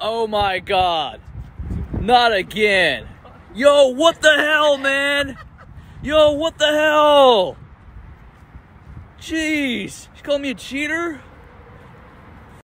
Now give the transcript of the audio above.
Oh my god. Not again. Yo, what the hell, man? Yo, what the hell? Jeez. You call me a cheater?